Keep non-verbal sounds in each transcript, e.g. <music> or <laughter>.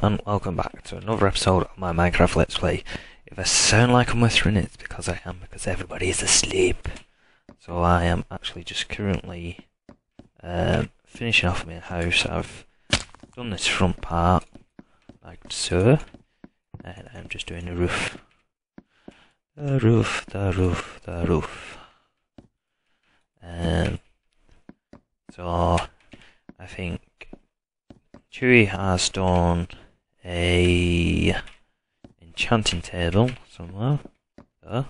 And welcome back to another episode of my Minecraft Let's Play. If I sound like I'm whispering, it's because I am, because everybody is asleep. So I am actually just currently um, finishing off my house. I've done this front part, like so, and I'm just doing the roof. The roof, the roof, the roof. Um, so I think Chewy has done a enchanting table somewhere. There.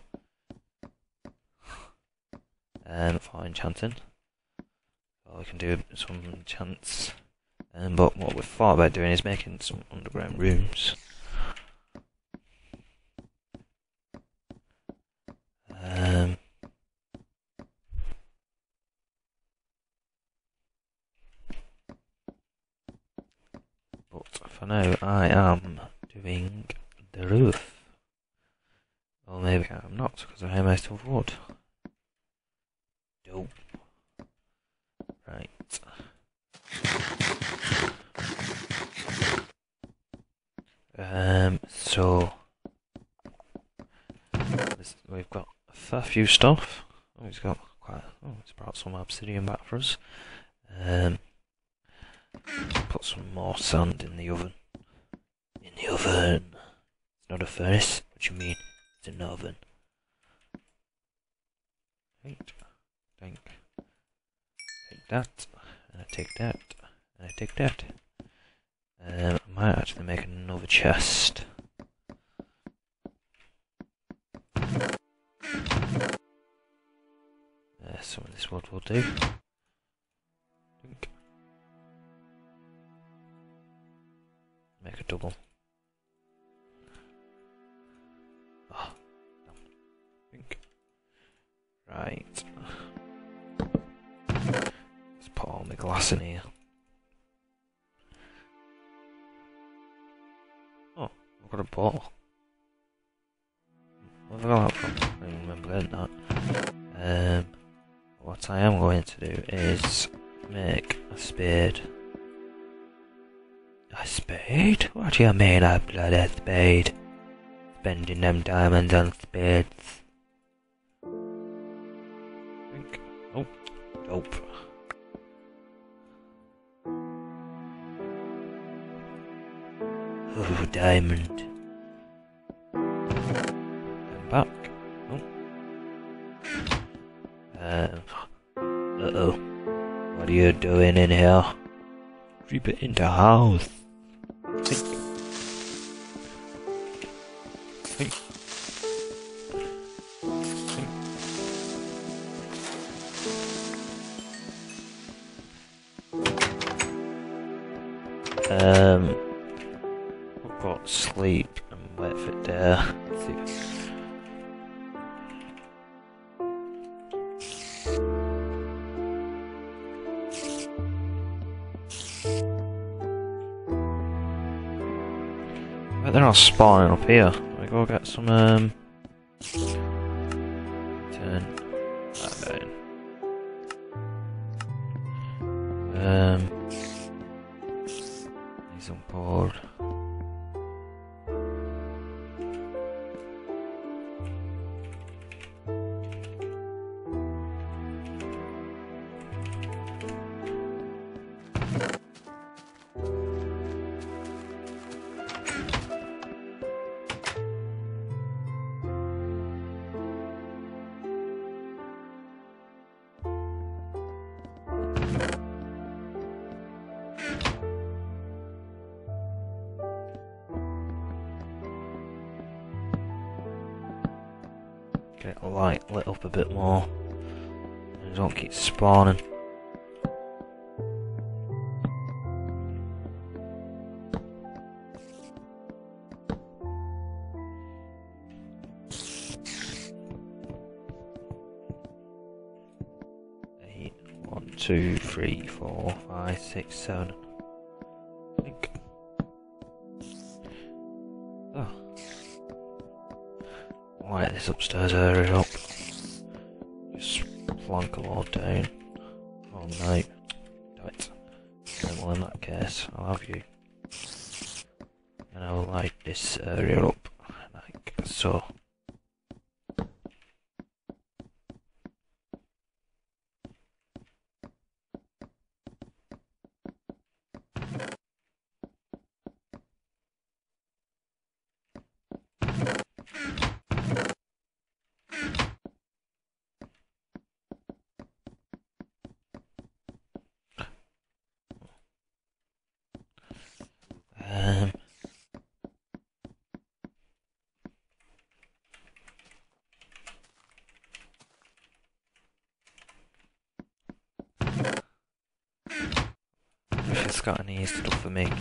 Um, for enchanting. So we can do some enchants. Um, but what we've thought about doing is making some underground rooms. Um, but for now, I am doing the roof. Or maybe I'm not, because I am out of wood. Dope. Right. Um, so this, we've got a fair few stuff. Oh, he's got quite. Oh, he's brought some obsidian back for us. Um, put some more sand in the oven. In the oven. It's not a furnace. What do you mean? It's an oven. Right. Think. Take that. And I take that. And I take that. Um, I might actually make another chest. Uh, some of this wood will do. Bottle. Have I? I remember that. Um, what I am going to do is make a spade. A spade? What do you mean a bloody spade? Spending them diamonds on spades. Think. Oh, dope. Ooh. Back. Oh. Um, uh oh. What are you doing in here? Creep it into house. Um, here. I go get some um Light lit up a bit more. And don't keep spawning. Eight, one, two, three, four, five, six, seven. Light this upstairs area up. Just plonk them all down. Oh, all night. Do it. Okay, well in that case, I'll have you. and I will light this area up like so. Um, if it's got any stuff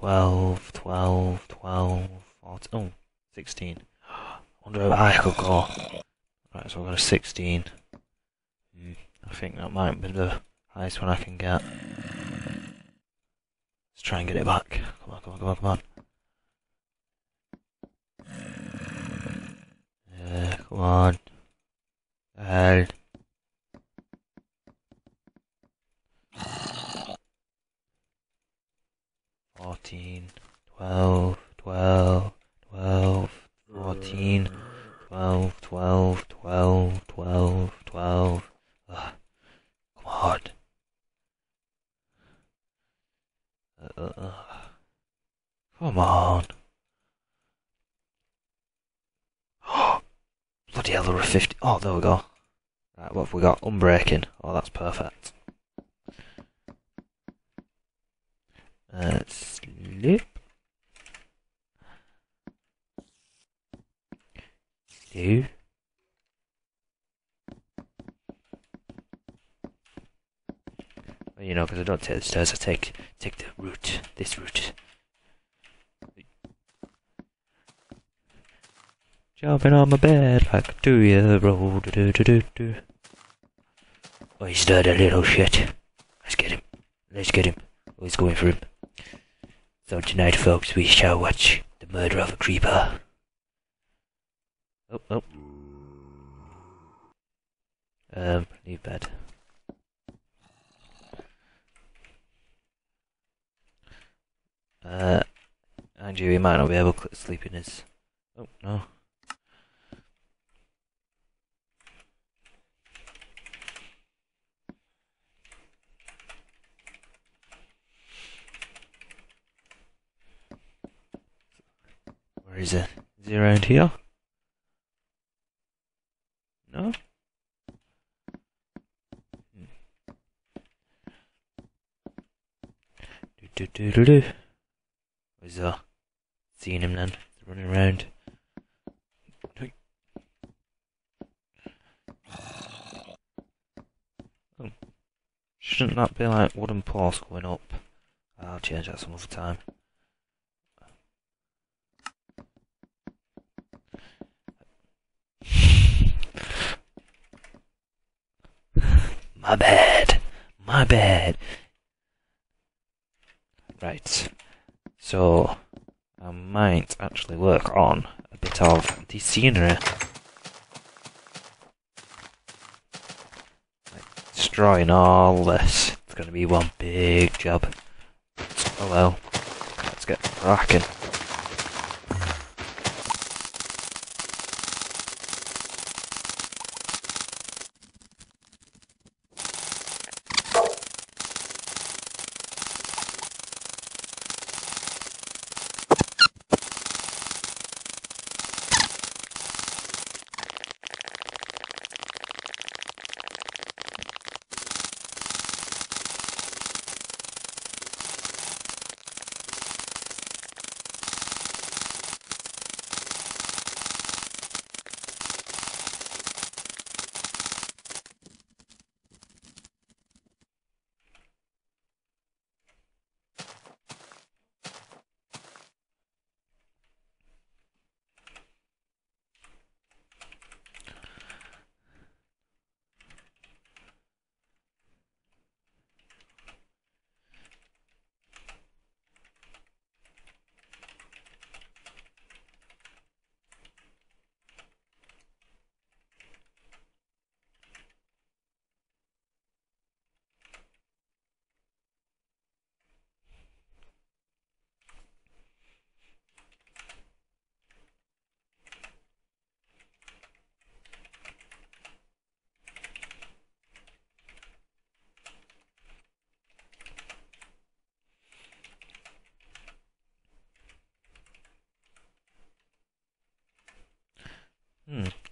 12, 12, 12, 14, oh, 16. I wonder if I could go. Right, so I've got a 16. Mm, I think that might be the highest one I can get. Let's try and get it back. Come on, come on, come on, come on. 14, 12, 12, 12, 12, 12. Ugh. Come on. Uh, uh, uh. Come on. <gasps> Bloody hell, there were 50. Oh, there we go. Right, what have we got? Unbreaking. Oh, that's perfect. Uh, slip. Well, you know, because I don't take the stairs, I take take the route, this route. Jumping on my bed like a two-year old. Do, do, do, do. Oh, he's dead, a little shit. Let's get him. Let's get him. Oh, he's going for him. So tonight, folks, we shall watch the murder of a creeper. Oh, oh. Um, leave bed. Uh, Andrew, we might not be able to sleep in his. Oh, no. Where is it? Is he around here? Hmm. Do do do do do. Where's that? Seeing him then. He's running around. Shouldn't that be like wooden posts going up? I'll change that some other time. My bad. My bad. Right. So, I might actually work on a bit of the scenery. Like, destroying all this. It's going to be one big job. Oh well. Let's get cracking.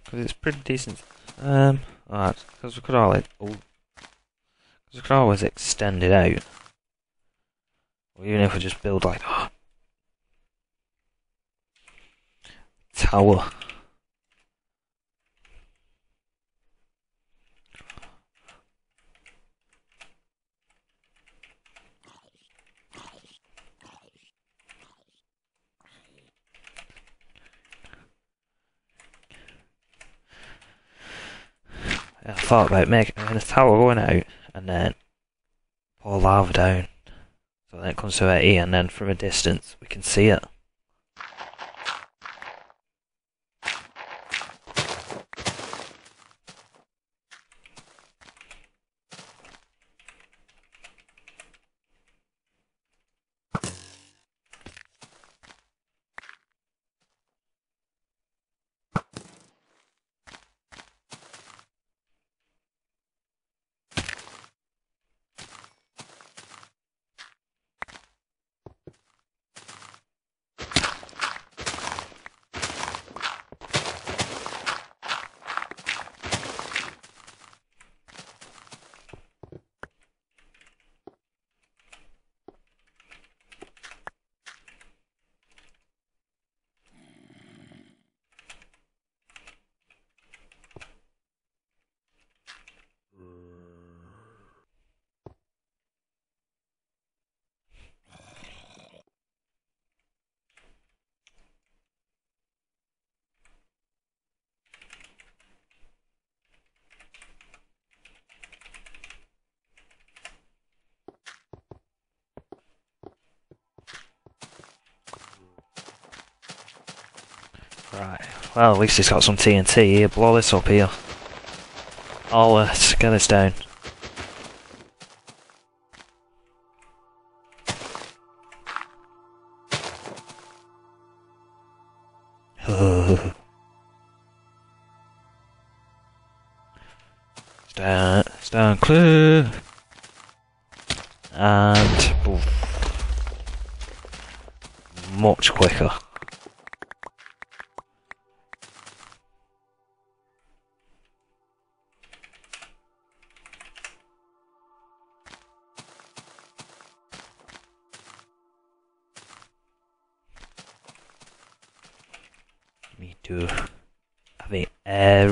Because it's pretty decent. Um, alright, because we could always, oh, cause we could always extend it out. Or even if we just build like oh, <gasps> tower. I thought about making a tower going out and then pour lava down. So then it comes to our E and then from a distance we can see it. Right. Well, at least he's got some TNT here. Blow this up here. I'll uh, get this down. <laughs> stand, stand clear. And much quicker.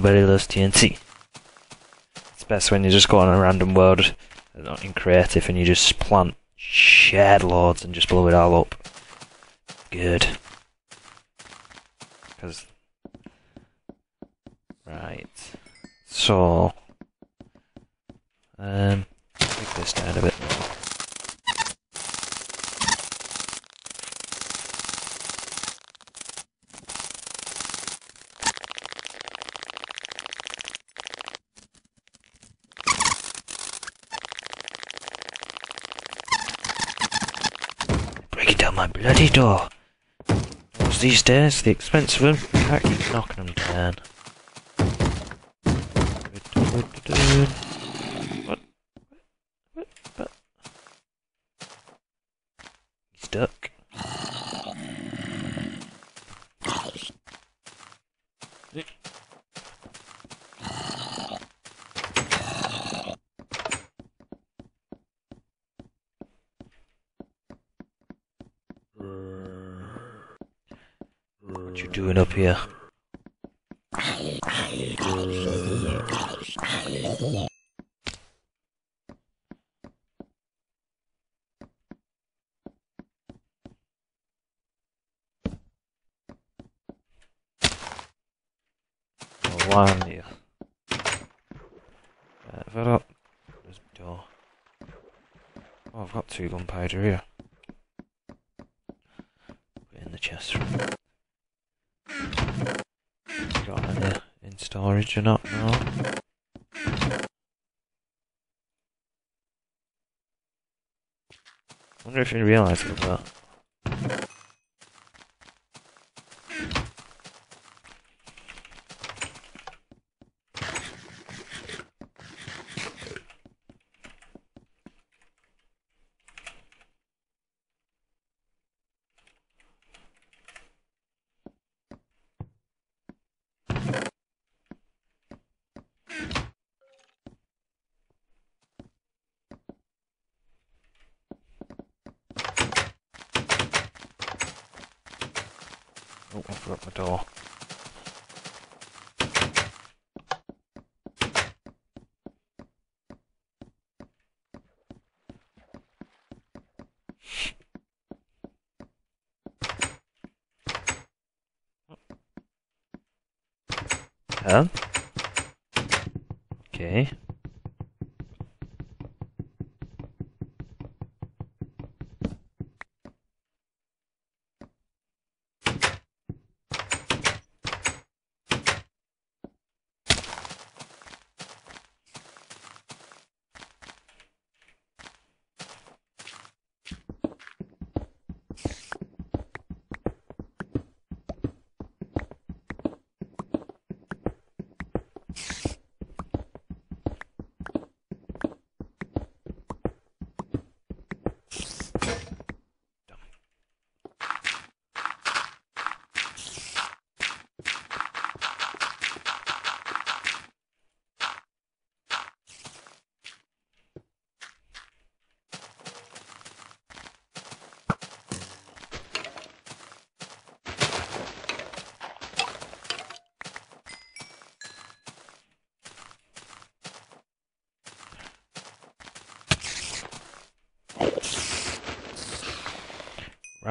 Everybody loves TNT. It's best when you just go on a random world, not in creative, and you just plant shed loads and just blow it all up. Good. Because. Right. So. Um. Take this down a bit more. Breaking down my bloody door. What's these days? The expense of them? Keep knocking them down. What? What? What? He's stuck. What you doing up here? Land here. Have I got this door? Oh, I've got two gunpowder here. Put it in the chest. Got any in storage or not? No. wonder if you realise that. Up my door. Okay.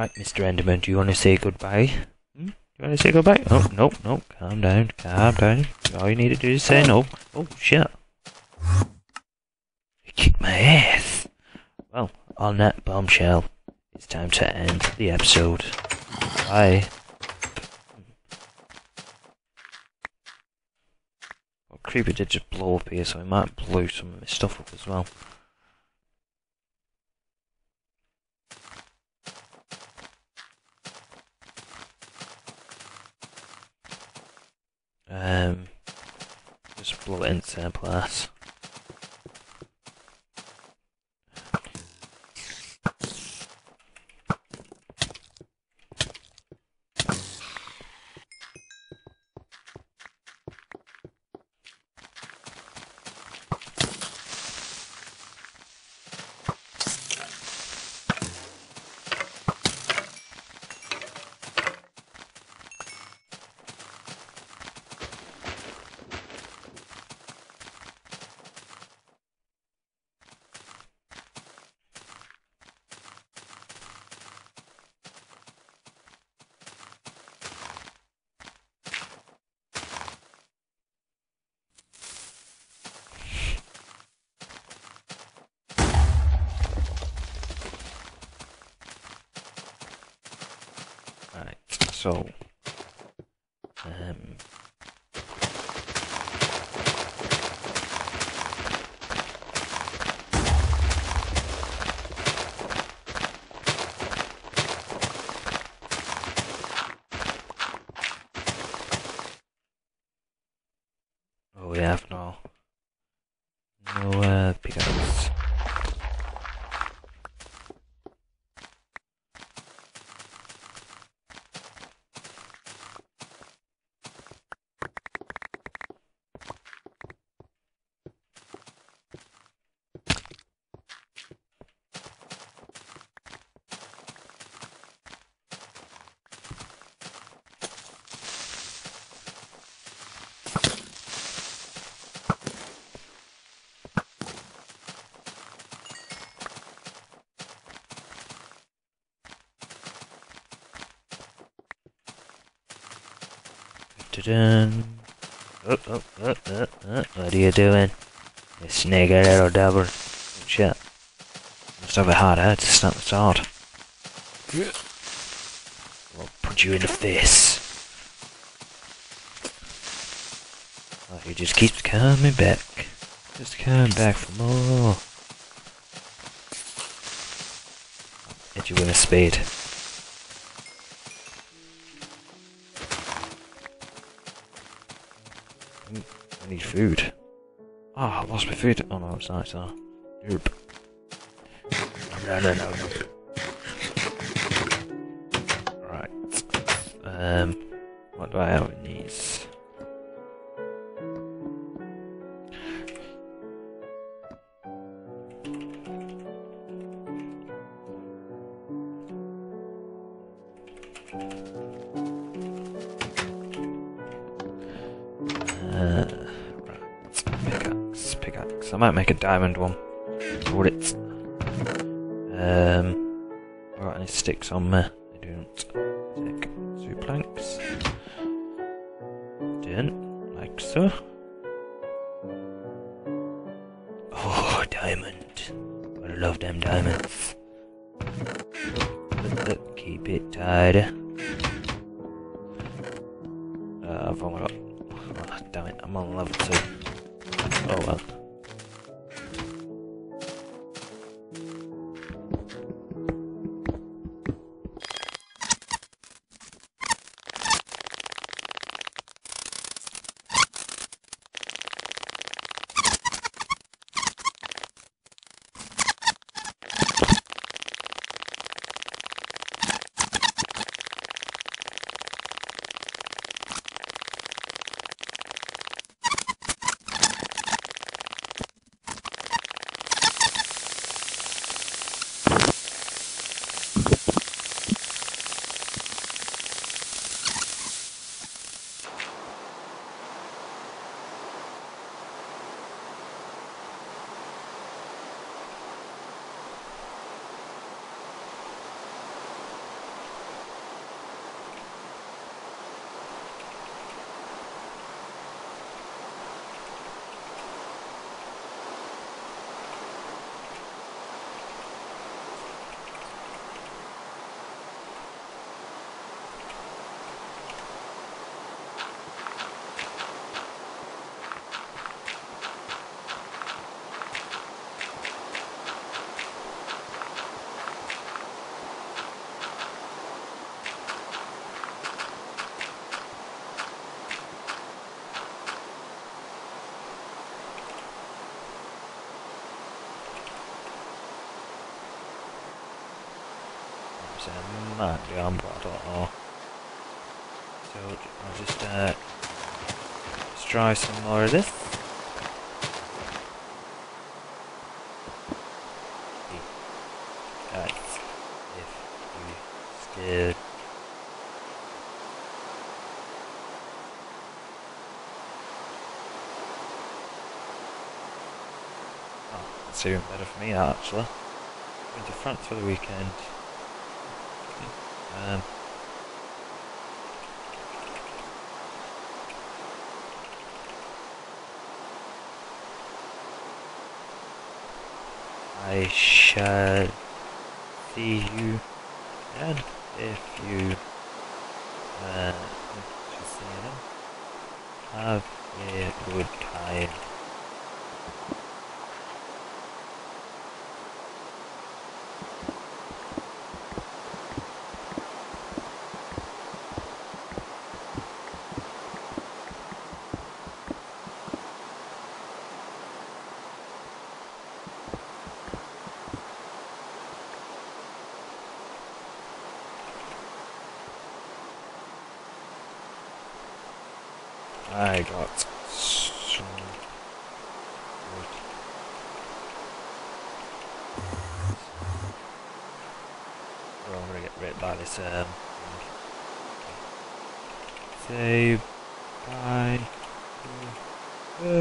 Right, Mr. Enderman, do you want to say goodbye? Hmm? Do you want to say goodbye? Oh, no, no, calm down, calm down. All you need to do is say no. Oh, shit. You kicked my ass. Well, on that bombshell, it's time to end the episode. Bye. Well, Creeper did just blow up here, so I might blow some of my stuff up as well. Um, just blow it into place. Right, so um Oh we have no no uh pickaxe. Dun-dun. Oh, oh, oh, oh, oh. What are you doing? You sneaky little devil. Shit. Must have a hard eh? head to snap the sword. I'll punch you in the face. Oh, he just keeps coming back. Just coming back for more. Hit you with a spade. Food. Ah, I lost my food. Oh no, not. It's not. Nope. No, no, no, no. Right. Um, what do I have might make a diamond one. What it? Um, got any sticks on me? Don't know. So I'll just uh, let's try some more of this. Guys, if you still Oh, that's even better for me actually. Going to France for the weekend. Um, I shall see you again if you uh. Have a good time. I got some wood. Oh, This um. Say bye to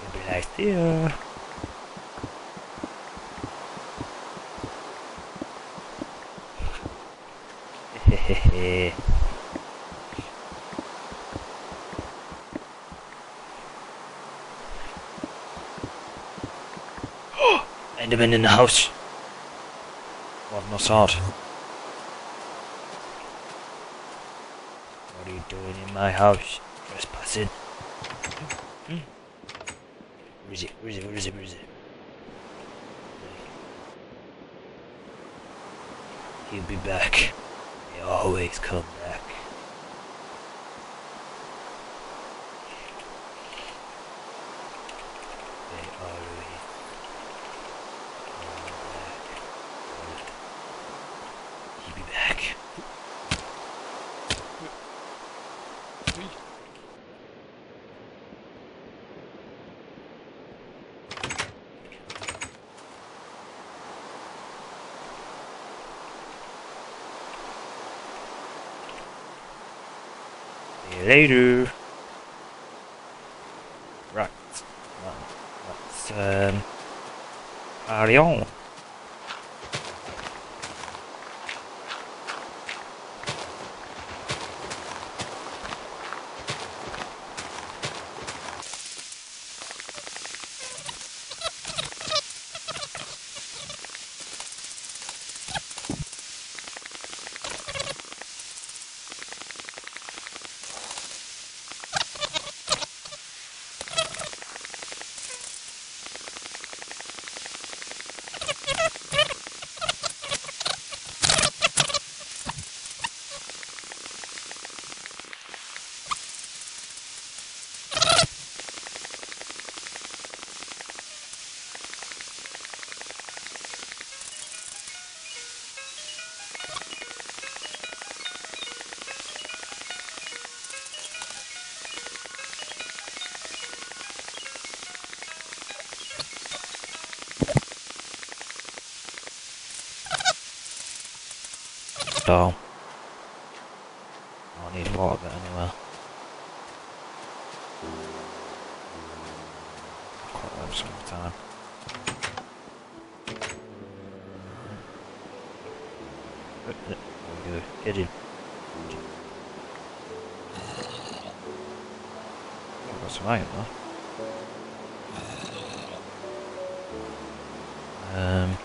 it'd be nice there. <laughs> Hehehe. Enderman in the house. I've no sword. What are you doing in my house? Trespassing. Hmm? Where is it? Where is it? Where is it? Where is it? He'll be back. He always come back. They always come back. He'll be back. See you later. Right. Well, let's um, carry on. So, I need water bit anyway. Quite have some time. Go. In. Got some iron though. Um,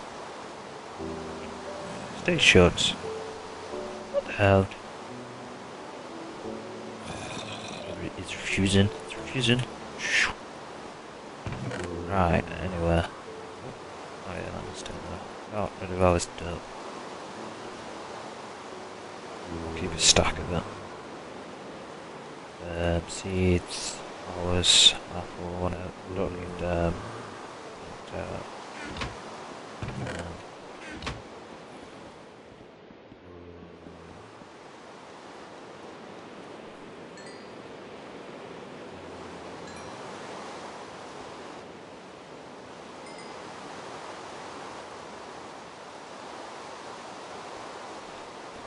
stay shut. Hell? It's refusing. It's refusing. Right, anywhere. Oh yeah, that was still there. Got rid of all this dirt. I'll keep a stack of it. Um, seeds, flowers, apple, whatever. Don't need um, uh, um,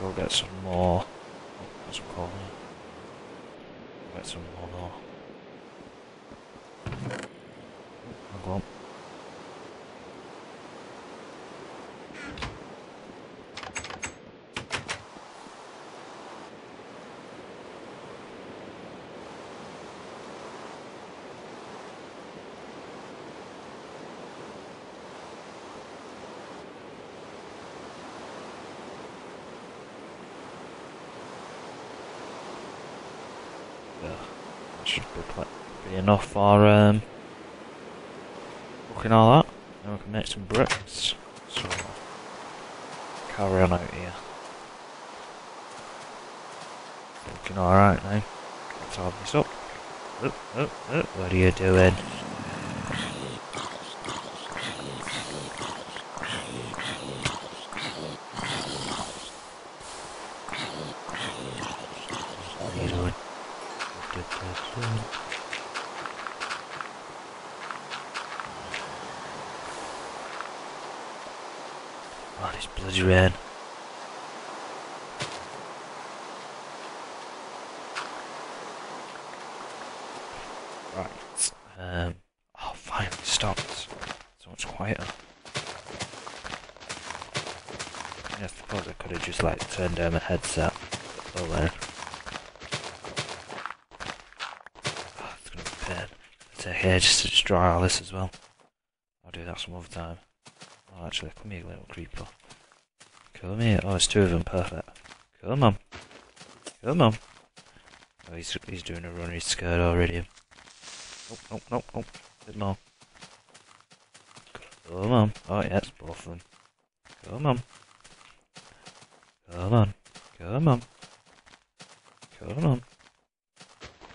Go get some more. That's a corner. Get some more. Oh, go on. Yeah, that should be, pl- be enough for um, cooking all that. Now we can make some bricks. So, carry on out here. Looking alright now. Let's have this up. Oh, oh, oh, what are you doing? What are you doing? Oh, this bloody rain. Right. Um. Oh, finally stopped. So much quieter. I suppose I could have just like turned down my headset. Oh well. Oh, it's gonna be. It'll take ages to just dry all this as well. I'll do that some other time. Oh, actually, come here, little creeper. Come here. Oh, it's two of them. Perfect. Come on. Come on. Oh, he's, he's doing a run. He's scared already. Oh, oh, oh, oh. Bit more. Come on. Oh, yes, both of them. Come on. Come on. Come on. Come on.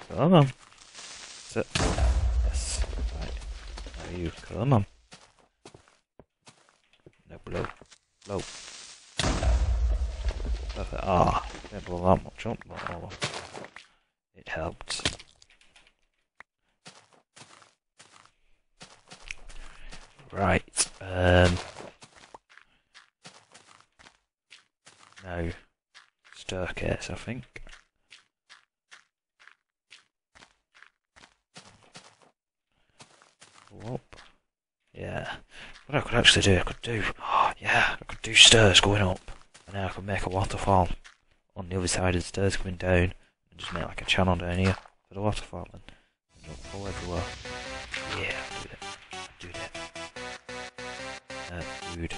Come on. Sit. Yes. Right. Now you. Come on. No, blow. Blow ah, ah. oh, blow that much up, but all of it helped. Right, um, no staircase, I think. Up. Yeah. What I could actually do, I could do, oh, yeah, I could do stairs going up and then I could make a waterfall on the other side of the stairs coming down, and just make like a channel down here for the waterfall, and it'll fall everywhere. Yeah, do that. Do that. Uh, food.